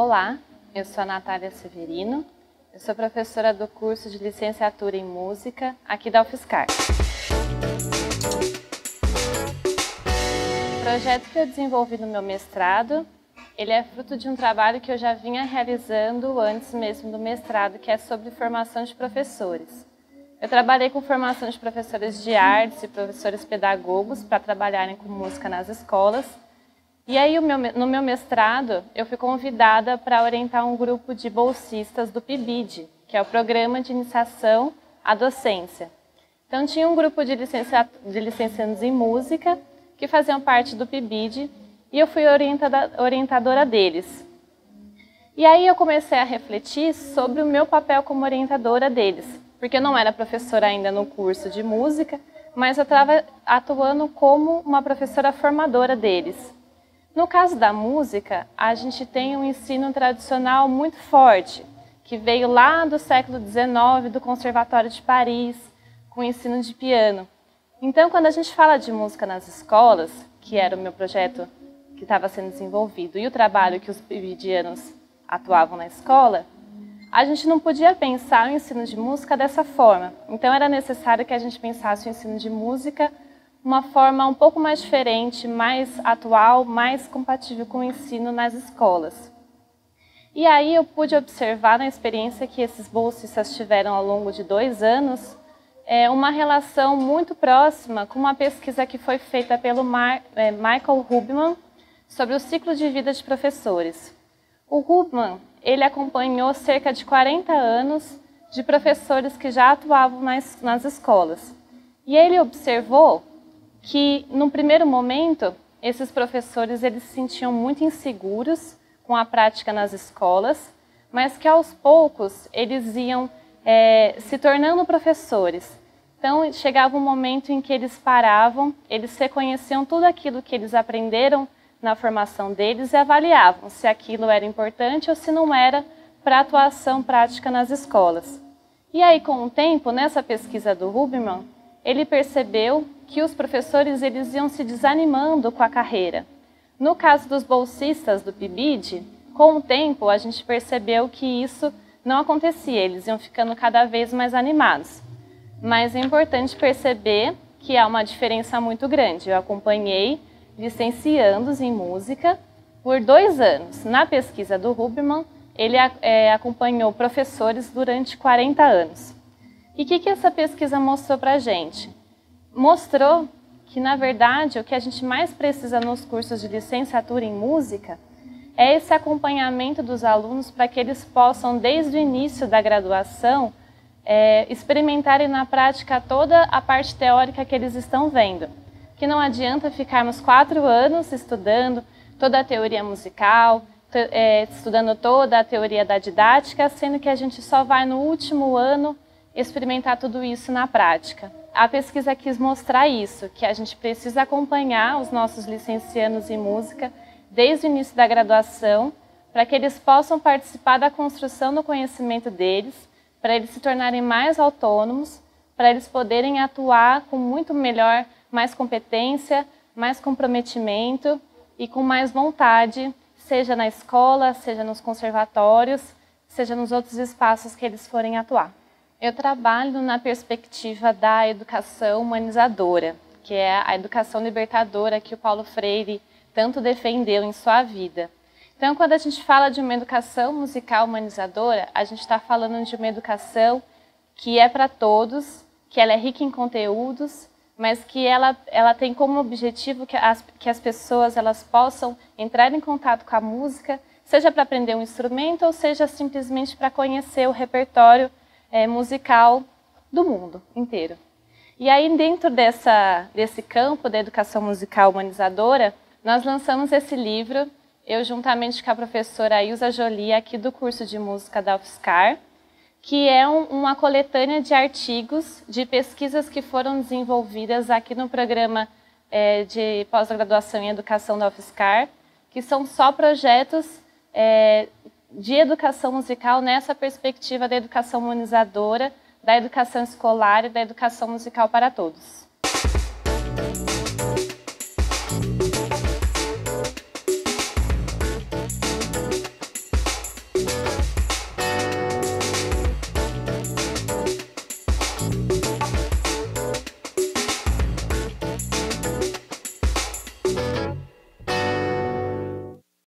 Olá, eu sou a Natália Severino, eu sou professora do curso de licenciatura em música aqui da UFSCar. O projeto que eu desenvolvi no meu mestrado, ele é fruto de um trabalho que eu já vinha realizando antes mesmo do mestrado, que é sobre formação de professores. Eu trabalhei com formação de professores de artes e professores pedagogos para trabalharem com música nas escolas. E aí, no meu mestrado, eu fui convidada para orientar um grupo de bolsistas do PIBID, que é o Programa de Iniciação à Docência. Então, tinha um grupo de, licencia... de licenciados em música que faziam parte do PIBID e eu fui orientadora deles. E aí eu comecei a refletir sobre o meu papel como orientadora deles, porque eu não era professora ainda no curso de música, mas eu estava atuando como uma professora formadora deles. No caso da música, a gente tem um ensino tradicional muito forte, que veio lá do século XIX, do Conservatório de Paris, com o ensino de piano. Então, quando a gente fala de música nas escolas, que era o meu projeto que estava sendo desenvolvido, e o trabalho que os bibidianos atuavam na escola, a gente não podia pensar o ensino de música dessa forma. Então era necessário que a gente pensasse o ensino de música uma forma um pouco mais diferente, mais atual, mais compatível com o ensino nas escolas. E aí eu pude observar na experiência que esses bolsistas tiveram ao longo de dois anos é, uma relação muito próxima com uma pesquisa que foi feita pelo Mar, é, Michael Rubman sobre o ciclo de vida de professores. O Rubman ele acompanhou cerca de 40 anos de professores que já atuavam nas, nas escolas. E ele observou que, no primeiro momento, esses professores eles se sentiam muito inseguros com a prática nas escolas, mas que aos poucos eles iam é, se tornando professores. Então chegava um momento em que eles paravam, eles reconheciam tudo aquilo que eles aprenderam na formação deles e avaliavam se aquilo era importante ou se não era para atuação prática nas escolas. E aí, com o tempo, nessa pesquisa do Rubman, ele percebeu que os professores eles iam se desanimando com a carreira. No caso dos bolsistas do PIBID, com o tempo a gente percebeu que isso não acontecia, eles iam ficando cada vez mais animados. Mas é importante perceber que há uma diferença muito grande. Eu acompanhei licenciandos em música por dois anos. Na pesquisa do Rubman, ele é, acompanhou professores durante 40 anos. E o que, que essa pesquisa mostrou para a gente? Mostrou que, na verdade, o que a gente mais precisa nos cursos de licenciatura em música é esse acompanhamento dos alunos para que eles possam, desde o início da graduação, é, experimentarem na prática toda a parte teórica que eles estão vendo. Que não adianta ficarmos quatro anos estudando toda a teoria musical, é, estudando toda a teoria da didática, sendo que a gente só vai no último ano experimentar tudo isso na prática a pesquisa quis mostrar isso, que a gente precisa acompanhar os nossos licencianos em música desde o início da graduação, para que eles possam participar da construção do conhecimento deles, para eles se tornarem mais autônomos, para eles poderem atuar com muito melhor, mais competência, mais comprometimento e com mais vontade, seja na escola, seja nos conservatórios, seja nos outros espaços que eles forem atuar. Eu trabalho na perspectiva da educação humanizadora, que é a educação libertadora que o Paulo Freire tanto defendeu em sua vida. Então, quando a gente fala de uma educação musical humanizadora, a gente está falando de uma educação que é para todos, que ela é rica em conteúdos, mas que ela, ela tem como objetivo que as, que as pessoas elas possam entrar em contato com a música, seja para aprender um instrumento ou seja simplesmente para conhecer o repertório é, musical do mundo inteiro. E aí, dentro dessa, desse campo da educação musical humanizadora, nós lançamos esse livro, eu juntamente com a professora Ilza Jolie, aqui do curso de música da UFSCar, que é um, uma coletânea de artigos de pesquisas que foram desenvolvidas aqui no programa é, de pós-graduação em educação da UFSCar, que são só projetos é, de educação musical nessa perspectiva da educação humanizadora, da educação escolar e da educação musical para todos.